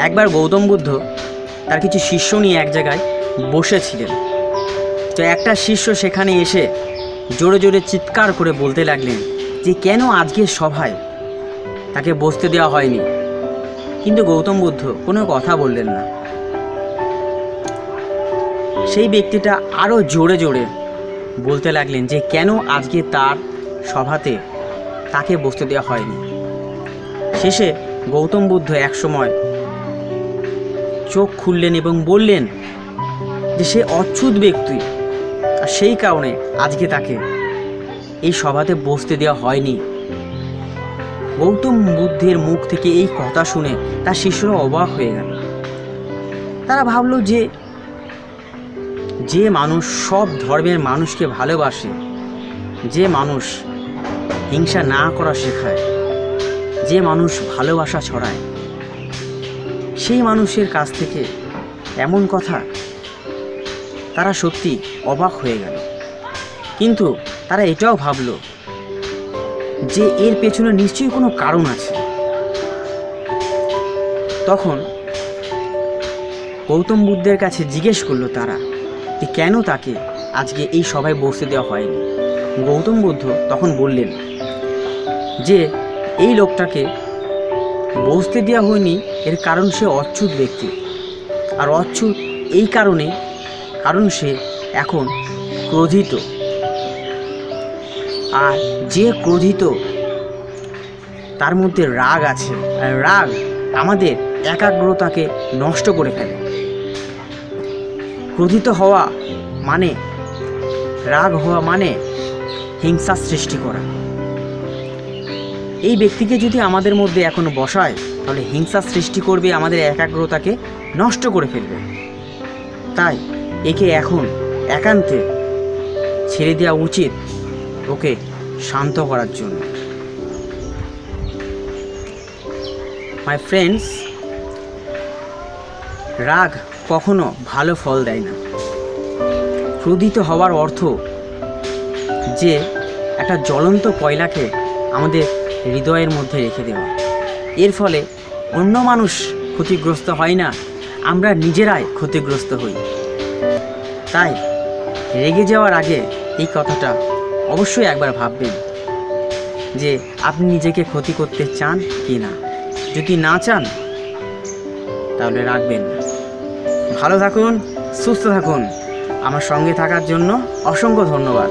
একবার গৌতম বুদ্ধ তার কিছু শিষ্য নিয়ে এক জায়গায় বসেছিলেন। তো একটা শিষ্য সেখানে এসে জোরে জোরে চিৎকার করে বলতে লাগলেন যে, কেন আজকের সভায়? তাকে বসতে দেওয়া হয়নি। কিন্তু গৌতম বুদ্ধ কোনো কথা বললেন না। সেই ব্যক্তিটা আরও জোরে জোরে বলতে লাগলেন যে, কেন আজকে তার সভাতে তাকে বসতে দেওয়া হয়নি? শেষে গৌতম বুদ্ধ একসময় চোখ খুললেন এবং বললেন যে সে অচ্ছুত ব্যক্তি। আর সেই কারণে আজকে তাকে এই সভাতে বসতে দেওয়া হয়নি। গৌতম বুদ্ধের মুখ থেকে এই কথা শুনে তার শিষ্যরা অবাক হয়ে গেল। তারা ভাবলো যে যে মানুষ সব ধর্মের মানুষকে ভালোবাসে, যে মানুষ হিংসা না করা শেখায়, যে মানুষ ভালোবাসা ছড়ায় সেই মানুষের কাছ থেকে এমন কথা তারা সত্যি অবাক হয়ে গেল। কিন্তু তারা এটাও ভাবল যে এর পেছনে নিশ্চয়ই কোনো কারণ আছে। তখন গৌতম বুদ্ধের কাছে জিজ্ঞেস করল তারা যে কেন তাকে আজকে এই সভায় বসতে দেওয়া হয়নি? গৌতম বুদ্ধ তখন বললেন যে এই লোকটাকে বসতে দেওয়া হয়নি এর কারণ সে অচ্ছুত ব্যক্তি। আর অচ্ছুত এই কারণে, কারণ সে এখন ক্রোধিত। আর যে ক্রোধিত, তার মধ্যে রাগ আছে। আর রাগ আমাদের একাগ্রতাকে নষ্ট করে ফেলে। ক্রোধিত হওয়া মানে রাগ হওয়া মানে হিংসা সৃষ্টি করা। এই ব্যক্তিকে যদি আমাদের মধ্যে এখন বসায়, তাহলে হিংসা সৃষ্টি করবে আমাদের একাগ্রতাকে নষ্ট করে ফেলবে। তাই একে এখন একান্তে ছেড়ে দেওয়া উচিত ওকে শান্ত করার জন্য। মাই ফ্রেন্ডস রাগ কখনো ভালো ফল দেয় না। ক্রোধিত হওয়ার অর্থ যে একটা জ্বলন্ত কয়লাকে আমাদের হৃদয়ের মধ্যে রেখে দেওয়া এর ফলে অন্য মানুষ ক্ষতিগ্রস্ত হয় না, আমরা নিজেরাই ক্ষতিগ্রস্ত হই। তাই রেগে যাওয়ার আগে এই কথাটা অবশ্যই একবার ভাববেন যে আপনি নিজেকে ক্ষতি করতে চান কি না। যদি না চান, তাহলে রাখবেন। ভালো থাকুন, সুস্থ থাকুন। আমার সঙ্গে থাকার জন্য অসংখ্য ধন্যবাদ।